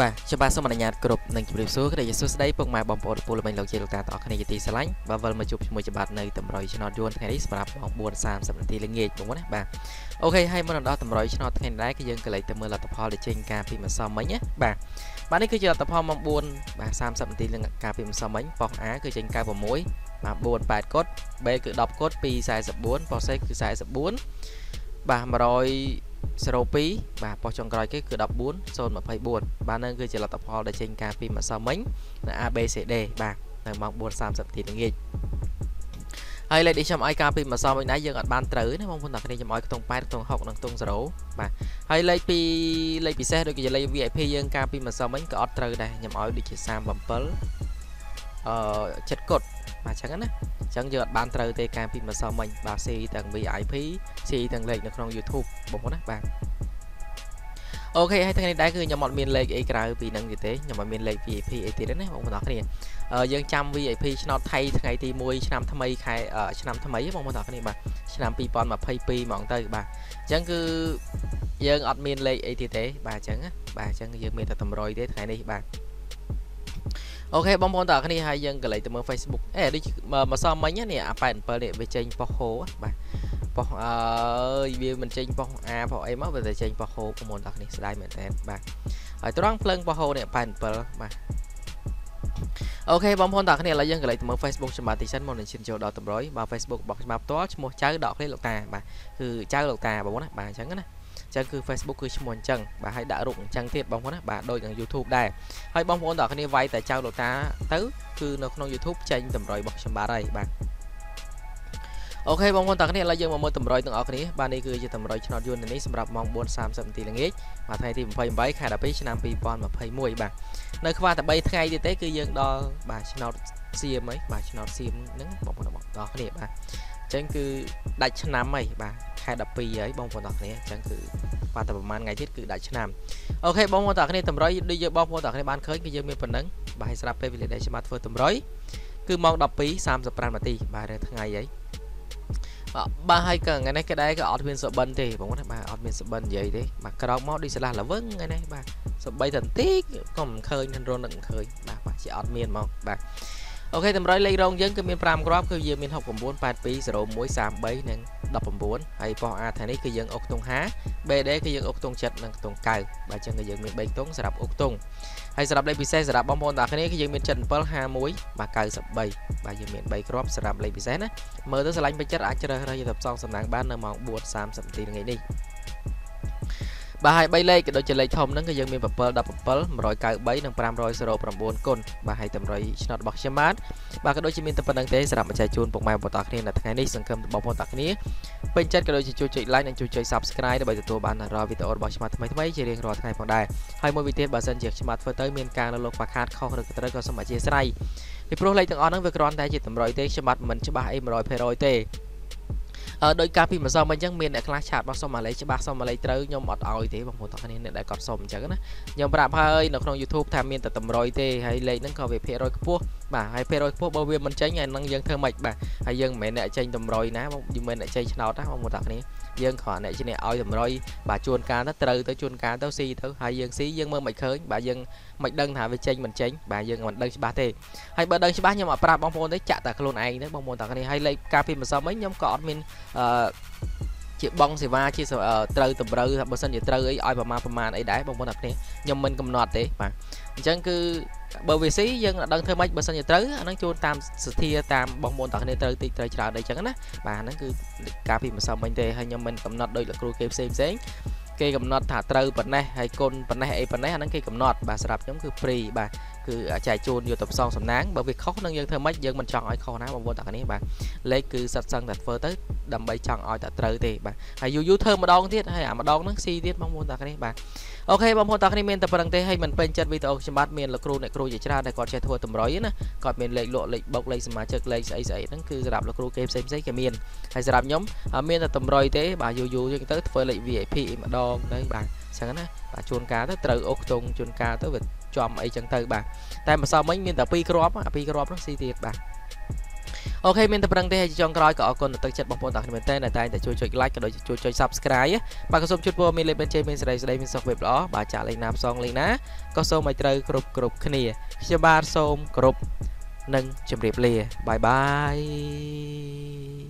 បាទខ្ញុំបាទសូមអនុញ្ញាតគ្រប់នឹងជម្រាបសួរក្តីសួស្តីពុកម៉ែបងប្អូនពលមិញលោកជាលោកតាទាំងអស់គ្នាជាទីស្រឡាញ់បាទវិលមកជួបជាមួយច្បាប់នៅតម្រុយឆ្នោតយួនថ្ងៃនេះសម្រាប់ម៉ោង4:30នាទីល្ងាចបងប្អូនណាបាទអូខេហើយមុនដល់តម្រុយឆ្នោតថ្ងៃនេះដែរគឺយើងក៏លេខទៅមើលលទ្ធផលដែលចេញការពីម្សិលមិញណាបាទបាទនេះគឺជាលទ្ធផលម៉ោង4បាទ30នាទីលការពីម្សិលមិញប៉ុស A គឺចេញ96បាទ4 8កុត B គឺ10កុត2 44ប៉ុស C គឺ44បាទ100 02បាទប៉ុស្តិ៍ចុងក្រោយគេគឺ14 024បាទនឹងគឺជាលទ្ធផលដែលចេញការពីម្សិលមិញនៅ ABCD បាទនៅម៉ោង4:30នាទីល្ងាចហើយលេខនេះខ្ញុំឲ្យការពីម្សិលមិញដែរយើងអត់បានត្រូវណាបងប្អូនអ្នកគ្នាខ្ញុំឲ្យខ្ទង់8ខ្ទង់6និងខ្ទង់0បាទហើយលេខពីលេខពិសេសដូចជាលេខ VIP យើងការពីម្សិលមិញក៏អត់ត្រូវដែរខ្ញុំឲ្យដូចជា37អឺចិត្តគុតបាទអញ្ចឹងណា អញ្ចឹងយើងអត់បានត្រូវទេការពីម្សិលមិញបាទ C ទាំង VIP C ទាំងលេខនៅក្នុង YouTube បងប្អូនណាបាទអូខេហើយថ្ងៃនេះដែរគឺខ្ញុំអត់មានលេខអីក្រៅពីនឹងទេទេខ្ញុំអត់មានលេខ VIP អីទៀតទេណាបងប្អូនអរគ្នាយើងចាំ VIP ឆ្នោតថៃថ្ងៃទី1ឆ្នាំថ្មីខែឆ្នាំថ្មីបងប្អូនអរគ្នាបាទឆ្នាំ2022ហ្មងទៅបាទអញ្ចឹងគឺយើងអត់មានលេខអីទៀតទេបាទអញ្ចឹងបាទអញ្ចឹងយើងមានតែតម្រុយទេថ្ងៃនេះបាទ អូខេបងប្អូនទាំងអស់គ្នាហើយយើងក៏លេចទៅមើល Facebook អេដូចម្សិលមិញនេះអា87នេះវាចេញប៉ុសហូបាទប៉ុសអើយវាមិនចេញប៉ុស A ប៉ុសអីមកវាតែចេញប៉ុសហូបងប្អូនទាំងអស់គ្នាស្ដាយមែនតើបាទហើយត្រង់ភ្លើងប៉ុសហូនេះ87បាទអូខេបងប្អូនទាំងគ្នាឥឡូវយើងក៏លេចទៅមើល Facebook ច្បាប់ទីសិនមកនឹងឈានចូលដល់តម្រុយបាទ Facebook របស់ច្បាប់ផ្ទាល់ឈ្មោះចៅដកឃ្លីលោកតាបាទគឺចៅលោកតាបងប្អូនណាបាទអញ្ចឹងណា ចឹងគឺ Facebook គឺឈ្មោះអញ្ចឹងបាទហើយដាក់រូបអញ្ចឹងទៀតបងប្អូនណាបាទដូចនឹង YouTube ដែរហើយបងប្អូនទាំងគ្នាវាយតែចៅលោកតាទៅគឺនៅក្នុង YouTube ចេញតម្រុយរបស់ខ្ញុំបាទហើយបាទអូខេបងប្អូនទាំងគ្នាឥឡូវយើងមកមើលតម្រុយទាំងអស់គ្នាបាទនេះគឺជាតម្រុយឆ្នោតយួននេះសម្រាប់ម៉ោង4:30នាទីល្ងាចបាទថ្ងៃទី28ខែ12ឆ្នាំ2021បាទនៅខ្វះតែ3ថ្ងៃទៀតទេគឺយើងដល់បាទឆ្នោតសៀមហីបាទឆ្នោតសៀមហ្នឹងបងប្អូនទាំងអស់គ្នាបាទ អញ្ចឹងគឺដាច់ឆ្នាំហីបាទខែ12ហើយបងប្អូនទាំងគ្នាអញ្ចឹងគឺបាទតែប្រហែលថ្ងៃទៀតគឺដាច់ឆ្នាំអូខេបងប្អូនទាំងគ្នាតម្រុយដូចយើងបងប្អូនទាំងគ្នាបានឃើញគឺយើងមានប៉ុណ្ណឹងបាទឲ្យស្រាប់ពេលវេលាដែលច្បាប់ធ្វើតម្រុយគឺម៉ោង12:35នាទីបាទរាល់ថ្ងៃហីបាទហើយក៏ថ្ងៃនេះគេដែរក៏អត់មានសបិនទេបងប្អូនបាទអត់មានសបិននិយាយទេបាទក្រោកមកដូចស្លាស់ល្វឹងថ្ងៃនេះបាទសបីតន្តិចក៏មិនឃើញមិនរននឹកឃើញបាទបាទជាអត់មានហ្មងបាទ អូខេតម្រុយលេខរងយើងគឺមាន5គ្រាប់គឺយើងមាន69 82 01 33និង19ហើយប៉ុស A ថ្ងៃនេះគឺយើងអុកខ្ទង់5 BD គឺយើងអុកខ្ទង់7និងខ្ទង់9បាទអញ្ចឹងគឺយើងមាន3ខ្ទង់សម្រាប់អុកខ្ទង់ហើយសម្រាប់លេខពិសេសសម្រាប់បងប្អូនទាំងគ្នាគឺយើងមាន77 51បាទ93បាទយើងមាន3គ្រាប់សម្រាប់លេខពិសេសណាមើលទៅឆ្លាញ់ពេញចិត្តអាចជ្រើសរើសយកទៅផ្សងសំណាងបាននៅម៉ោង4:30នាទីថ្ងៃនេះ បាទហើយ3លេខក៏ដូចជាលេខធំហ្នឹងគឺយើងមាន7 17 193និង509គុណបាទហើយតម្រុយឆ្នោតរបស់ខ្ញុំបាទបាទក៏ដូចជាមានតែប៉ុណ្្នឹងទេសម្រាប់បច្ច័យជូនពុកម៉ែបងប្អូនគ្នានៅថ្ងៃនេះសង្ឃឹមបងប្អូនទាំងគ្នាពេញចិត្តក៏ដូចជាជួយចុច like និងជួយចុច subscribe ដើម្បីទទួលបានរាល់វីដេអូរបស់ខ្ញុំថ្មីថ្មីជារៀងរាល់ថ្ងៃផងដែរហើយមួយវីទៀតបើសិនជាខ្ញុំធ្វើទៅមានការនៅលោកខ្វះខាតខុសឬក៏ត្រូវក៏សូមអធិស្ឋានពីព្រោះលេខទាំងអស់ហ្នឹងវាគ្រាន់តែជាតម្រុយទេខ្ញុំបាទមិនច្បាស់អី100%ទេ ដោយការពីម្សិលមិញអញ្ចឹងមានអ្នកខ្លះឆាតរបស់សុំអាឡេច្បាស់សុំអាឡេត្រូវខ្ញុំអត់ឲ្យទេបងប្អូនទាំងគ្នាអ្នកដែលគាត់សុំអញ្ចឹងណាខ្ញុំប្រាប់ហើយនៅក្នុង YouTube ថាមានតែតម្រុយទេហើយលេខហ្នឹងក៏វាភាគរយខ្ពស់បាទហើយភាគរយខ្ពស់បើវាមិនចេញហើយនឹងយើងធ្វើម៉េចបាទហើយយើងមិនមែនអ្នកចេញតម្រុយណាយើងមិនមែនអ្នកចេញឆ្នោតណាបងប្អូនទាំងគ្នាយើងគ្រាន់អ្នកជាអ្នកឲ្យតម្រុយបាទជួនកាលទៅត្រូវទៅជួនកាលទៅស៊ីទៅហើយយើងស៊ីយើងមើលមិនឃើញបាទយើងមិនដឹងថាវាចេញមិនចេញបាទយើងមិនដឹងច្បាស់ទេហើយបើដឹងច្បាស់ខ្ញុំអត់ប្រាប់បងប្អូនទេចាក់តែខ្លួនឯងទៅបងប្អូនទាំងគ្នាហើយលេខការពីម្សិលមិញខ្ញុំក៏អត់មានអឺជាបងសេវាជាត្រូវតម្រូវបើសិនជាត្រូវអីឲ្យប្រមាណប្រមាណអីដែរបងប្អូនទាំងគ្នាខ្ញុំមិនកំណត់ទេបាទអញ្ចឹងគឺបើ VC យើងអត់ដឹងធ្វើម៉េចបើសិនជាត្រូវអាហ្នឹងជួនតាមសទ្ធាតាមបងប្អូនទាំងគ្នាត្រូវតិចត្រូវច្រើនអីចឹងណាបាទហ្នឹងគឺការពីម្សិលមិញទេហើយខ្ញុំមិនកំណត់ដោយលោកគ្រូគេផ្សេងផ្សេងគេកំណត់ថាត្រូវប៉ុណ្ណេះហើយគុណប៉ុណ្ណេះអីប៉ុណ្ណេះអាហ្នឹងគេកំណត់បាទសម្រាប់ខ្ញុំគឺ free បាទ គឺចែកជូនយកទៅផ្សងសំណាងបើវាខុសនឹងយើងធ្វើម៉េចយើងមិនចង់ឲ្យខុសណាបងប្អូនទាំងគ្នាបាទលេខគឺសិតសឹងតែធ្វើទៅដើម្បីចង់ឲ្យតែត្រូវទេបាទហើយយូរយូរធ្វើម្ដងទៀតហើយអាម្ដងហ្នឹងស៊ីទៀតបងប្អូនទាំងគ្នាបាទអូខេបងប្អូនទាំងគ្នាមានតែប៉ុណ្្នឹងទេហើយមិនពេញចិត្តវីដេអូខ្ញុំបាទមានលោកគ្រូអ្នកគ្រូជាច្រើនដែលគាត់ចេះធ្វើតម្រុយណាគាត់មានលេខលក់លេខបុកលេខសមាជិកលេខស្អីស្អីហ្នឹងគឺសម្រាប់លោកគ្រូគេផ្សេងផ្សេងគេមានហើយសម្រាប់ខ្ញុំមានតែតម្រុយទេបាទយូរយូរយើងទៅធ្វើលេខ VIP ម្ដងទៅបាទចឹងណាបាទជួនកាលទៅត្រូវអុកខ្ទង់ជួនកាលទៅវា ចំអីចឹងទៅបាទតែម្សិលមិញមានតែ2គ្រាប់អា2គ្រាប់ហ្នឹងស៊ីទៀតបាទអូខេមានតែប៉ុណ្្នឹងទេហើយចុងក្រោយក៏អរគុណទៅទឹកចិត្តបងប្អូនទាំងគ្នាមែនតើតែតែជួយចុច like ក៏ដូចជួយចុច subscribe បាទក៏សូមជូនពរមានលេខបញ្ជីមានសេរីស្ដីមានសុខភាពល្អបាទចាក់លេខណាផ្សងលេខណាក៏សូមឲ្យត្រូវគ្រប់គ្រប់គ្នាខ្ញុំបាទសូមគោរពនិងជម្រាបលាបាយបាយ